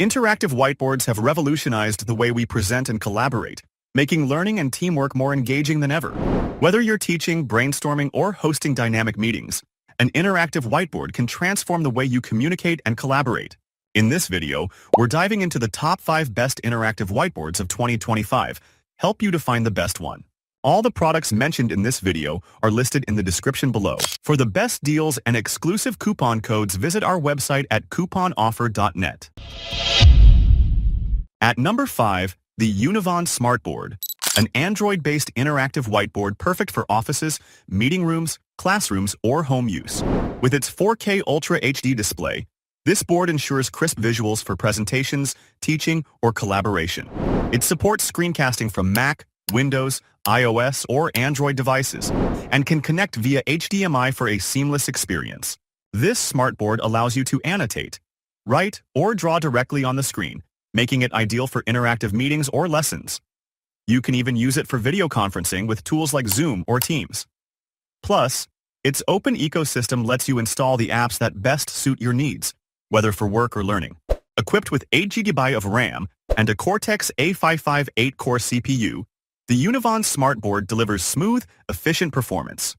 Interactive whiteboards have revolutionized the way we present and collaborate, making learning and teamwork more engaging than ever. Whether you're teaching, brainstorming, or hosting dynamic meetings, an interactive whiteboard can transform the way you communicate and collaborate. In this video, we're diving into the top 5 best interactive whiteboards of 2025. Help you to find the best one. All the products mentioned in this video are listed in the description below. For the best deals and exclusive coupon codes, visit our website at couponoffer.net. At number 5, the Eunivon Smartboard, an Android-based interactive whiteboard perfect for offices, meeting rooms, classrooms, or home use. With its 4K Ultra HD display, this board ensures crisp visuals for presentations, teaching, or collaboration. It supports screencasting from Mac, Windows, iOS, or Android devices, and can connect via HDMI for a seamless experience. This smartboard allows you to annotate, write, or draw directly on the screen, making it ideal for interactive meetings or lessons. You can even use it for video conferencing with tools like Zoom or Teams. Plus, its open ecosystem lets you install the apps that best suit your needs, whether for work or learning. Equipped with 8GB of RAM and a Cortex A55 8-core CPU, the Eunivon Smartboard delivers smooth, efficient performance.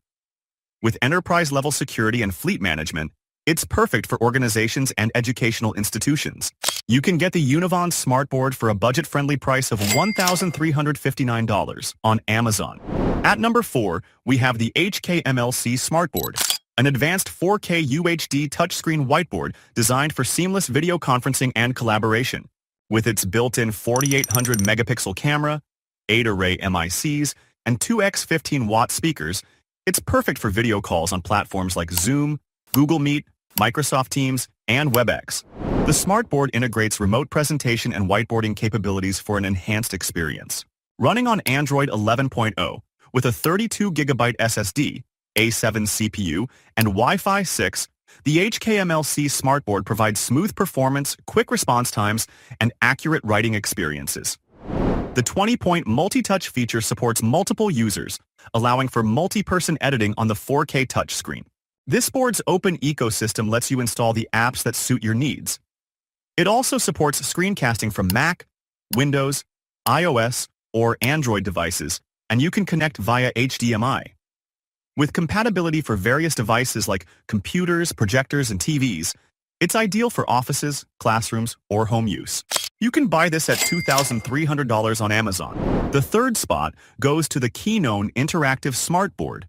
With enterprise-level security and fleet management, it's perfect for organizations and educational institutions. You can get the Eunivon Smartboard for a budget-friendly price of $1,359 on Amazon. At number 4, we have the HKMLC Smartboard, an advanced 4K UHD touchscreen whiteboard designed for seamless video conferencing and collaboration. With its built-in 4800 megapixel camera, 8-array MICs, and 2x 15-watt speakers, it's perfect for video calls on platforms like Zoom, Google Meet, Microsoft Teams, and WebEx. The smartboard integrates remote presentation and whiteboarding capabilities for an enhanced experience. Running on Android 11.0 with a 32GB SSD, A7 CPU, and Wi-Fi 6, the HKMLC smartboard provides smooth performance, quick response times, and accurate writing experiences. The 20-point multi-touch feature supports multiple users, allowing for multi-person editing on the 4K touchscreen. This board's open ecosystem lets you install the apps that suit your needs. It also supports screencasting from Mac, Windows, iOS, or Android devices, and you can connect via HDMI. With compatibility for various devices like computers, projectors, and TVs, it's ideal for offices, classrooms, or home use. You can buy this at $2,300 on Amazon. The third spot goes to the Keinone Interactive Smartboard,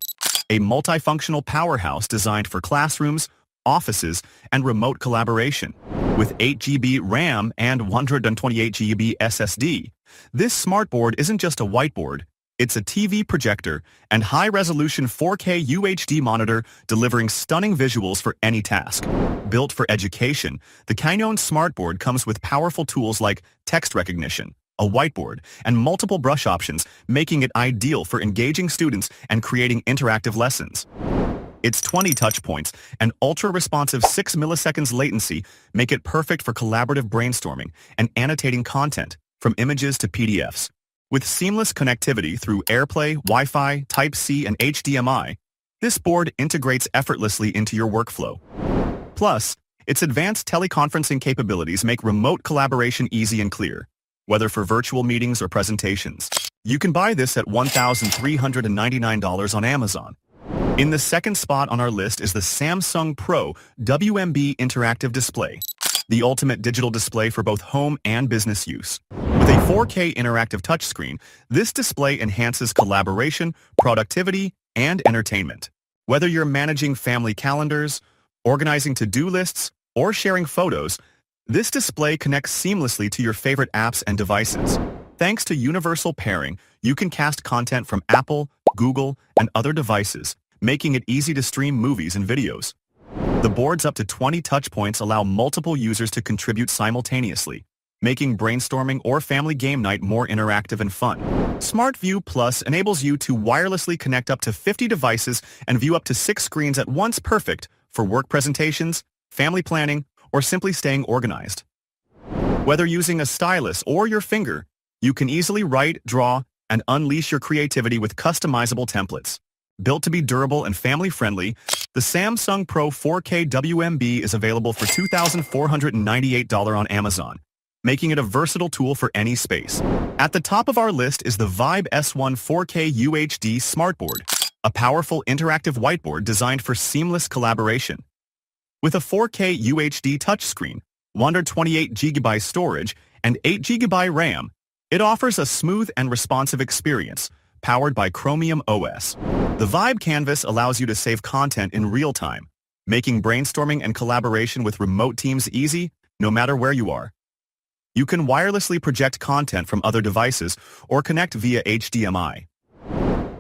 a multifunctional powerhouse designed for classrooms, offices, and remote collaboration. With 8GB RAM and 128GB SSD, this smartboard isn't just a whiteboard, it's a TV projector and high-resolution 4K UHD monitor delivering stunning visuals for any task. Built for education, the Keinone Smartboard comes with powerful tools like text recognition, a whiteboard, and multiple brush options, making it ideal for engaging students and creating interactive lessons. Its 20 touch points and ultra-responsive 6 milliseconds latency make it perfect for collaborative brainstorming and annotating content, from images to PDFs. With seamless connectivity through AirPlay, Wi-Fi, Type-C, and HDMI, this board integrates effortlessly into your workflow. Plus, its advanced teleconferencing capabilities make remote collaboration easy and clear, whether for virtual meetings or presentations. You can buy this at $1,399 on Amazon. In the second spot on our list is the Samsung Pro WMB Interactive Display, the ultimate digital display for both home and business use. With a 4K interactive touchscreen, this display enhances collaboration, productivity, and entertainment. Whether you're managing family calendars, organizing to-do lists, or sharing photos, this display connects seamlessly to your favorite apps and devices. Thanks to universal pairing, you can cast content from Apple, Google, and other devices, making it easy to stream movies and videos. The board's up to 20 touchpoints allow multiple users to contribute simultaneously, making brainstorming or family game night more interactive and fun. SmartView Plus enables you to wirelessly connect up to 50 devices and view up to six screens at once perfect for work presentations, family planning, or simply staying organized. Whether using a stylus or your finger, you can easily write, draw, and unleash your creativity with customizable templates. Built to be durable and family-friendly, the Samsung Pro 4K WMB is available for $2,498 on Amazon making it a versatile tool for any space. At the top of our list is the Vibe S1 4K UHD Smartboard, a powerful interactive whiteboard designed for seamless collaboration. With a 4K UHD touchscreen, 128GB storage, and 8GB RAM, it offers a smooth and responsive experience, powered by Chromium OS. The Vibe Canvas allows you to save content in real time, making brainstorming and collaboration with remote teams easy, no matter where you are. You can wirelessly project content from other devices or connect via HDMI.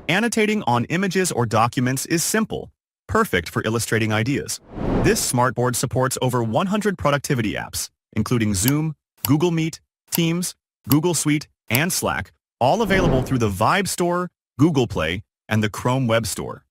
Annotating on images or documents is simple, perfect for illustrating ideas. This smartboard supports over 100 productivity apps, including Zoom, Google Meet, Teams, Google Suite, and Slack, all available through the Vibe Store, Google Play, and the Chrome Web Store.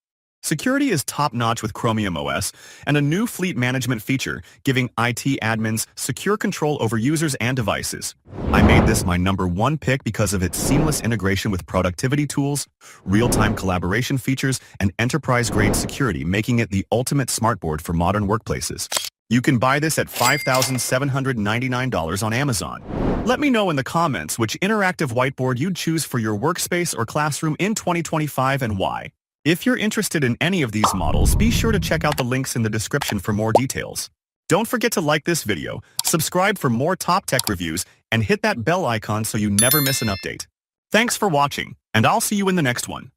Security is top-notch with Chromium OS and a new fleet management feature giving IT admins secure control over users and devices. I made this my number one pick because of its seamless integration with productivity tools, real-time collaboration features, and enterprise-grade security, making it the ultimate smartboard for modern workplaces. You can buy this at $5,799 on Amazon. Let me know in the comments which interactive whiteboard you'd choose for your workspace or classroom in 2025 and why. If you're interested in any of these models, be sure to check out the links in the description for more details. Don't forget to like this video, subscribe for more top tech reviews, and hit that bell icon so you never miss an update. Thanks for watching, and I'll see you in the next one.